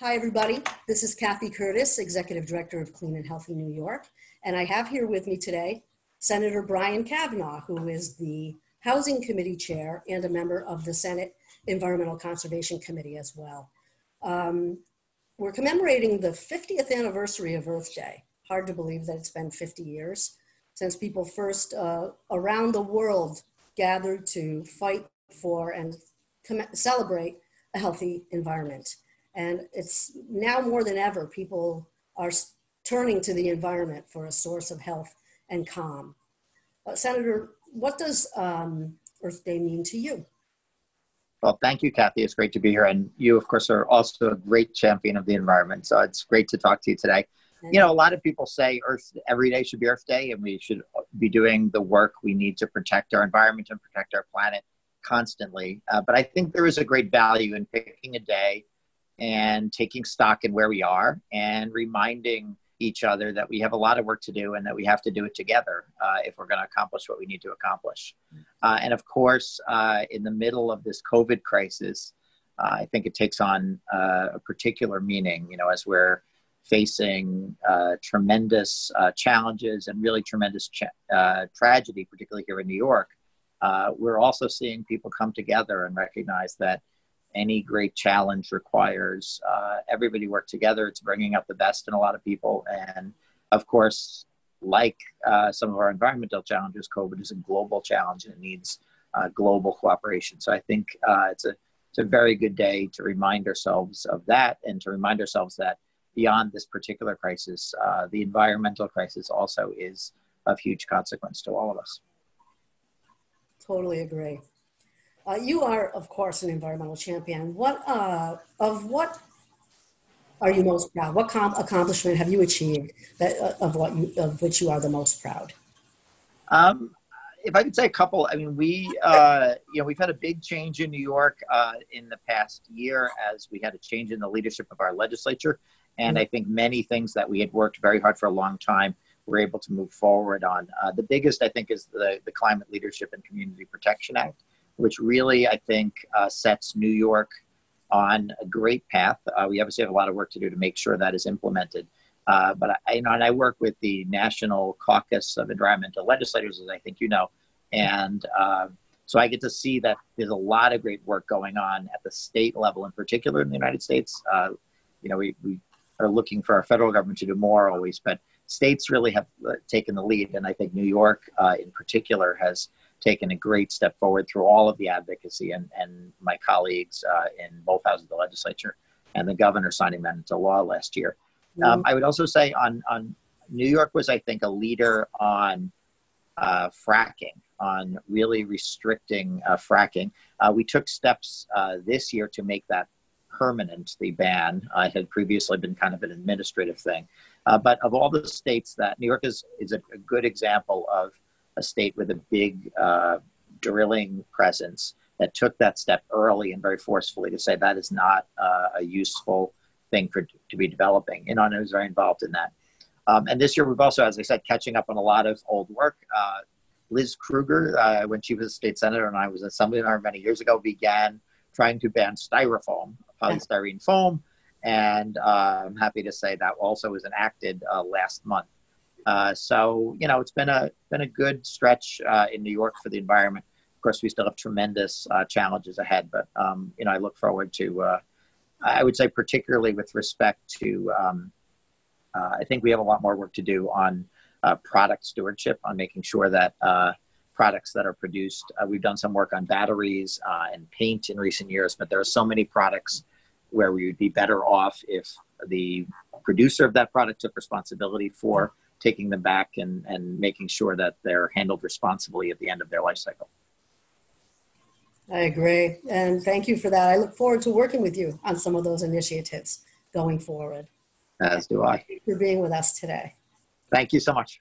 Hi, everybody. This is Kathy Curtis, Executive Director of Clean and Healthy New York. And I have here with me today Senator Brian Kavanagh, who is the Housing Committee Chair and a member of the Senate Environmental Conservation Committee as well. Um, we're commemorating the 50th anniversary of Earth Day. Hard to believe that it's been 50 years since people first uh, around the world gathered to fight for and celebrate a healthy environment. And it's now more than ever, people are turning to the environment for a source of health and calm. Uh, Senator, what does um, Earth Day mean to you? Well, thank you, Kathy. It's great to be here. And you, of course, are also a great champion of the environment. So it's great to talk to you today. You know, a lot of people say Earth every day should be Earth Day, and we should be doing the work we need to protect our environment and protect our planet constantly. Uh, but I think there is a great value in picking a day and taking stock in where we are and reminding each other that we have a lot of work to do and that we have to do it together uh, if we're going to accomplish what we need to accomplish. Uh, and of course, uh, in the middle of this COVID crisis, uh, I think it takes on uh, a particular meaning, you know, as we're facing uh, tremendous challenges and really tremendous cha- tragedy, particularly here in New York. we're also seeing people come together and recognize that any great challenge requires uh, everybody work together. It's bringing up the best in a lot of people. And of course, like uh, some of our environmental challenges, COVID is a global challenge and it needs uh, global cooperation. So I think uh, it's, a, it's a very good day to remind ourselves of that and to remind ourselves that beyond this particular crisis, uh, the environmental crisis also is of huge consequence to all of us. Totally agree. Uh, you are, of course, an environmental champion. What uh, of what are you most proud? What accomplishment have you achieved that uh, of what you, of which you are the most proud? Um, if I could say a couple, I mean, we, uh, you know, we've had a big change in New York uh, in the past year as we had a change in the leadership of our legislature. And mm-hmm. I think many things that we had worked very hard for a long time, we're able to move forward on. Uh, the biggest, I think, is the, the Climate Leadership and Community Protection Act which really, I think, uh, sets New York on a great path. Uh, we obviously have a lot of work to do to make sure that is implemented. Uh, but I, you know, and I work with the National Caucus of Environmental Legislators, as I think you know, and uh, so I get to see that there's a lot of great work going on at the state level, in particular in the United States. Uh, you know, we, we are looking for our federal government to do more always, but states really have uh, taken the lead, and I think New York, in particular, has taken a great step forward through all of the advocacy and, and my colleagues uh, in both houses of the legislature and the governor signing that into law last year. Mm-hmm. Um, I would also say on, on New York was, I think, a leader on uh, fracking, on really restricting uh, fracking. Uh, we took steps uh, this year to make that permanent, the ban. Uh, it had previously been kind of an administrative thing. but of all the states that New York is, is a, a good example of a state with a big uh, drilling presence that took that step early and very forcefully to say that is not uh, a useful thing for to be developing. And I was very involved in that. Um, and this year we've also, as I said, catching up on a lot of old work. Uh, Liz Krueger, uh, when she was a state senator and I was assemblyman many years ago, began trying to ban styrofoam, polystyrene foam. And uh, I'm happy to say that also was enacted uh, last month. Uh, so you know, it's been a been a good stretch uh, in New York for the environment. Of course, we still have tremendous uh, challenges ahead, but um, you know, I look forward to. Uh, I would say, particularly with respect to, um, uh, I think we have a lot more work to do on product stewardship, on making sure that products that are produced. we've done some work on batteries and paint in recent years, but there are so many products where we would be better off if the producer of that product took responsibility for taking them back and, and making sure that they're handled responsibly at the end of their life cycle. I agree. And thank you for that. I look forward to working with you on some of those initiatives going forward. As do I. Thank you for being with us today. Thank you so much.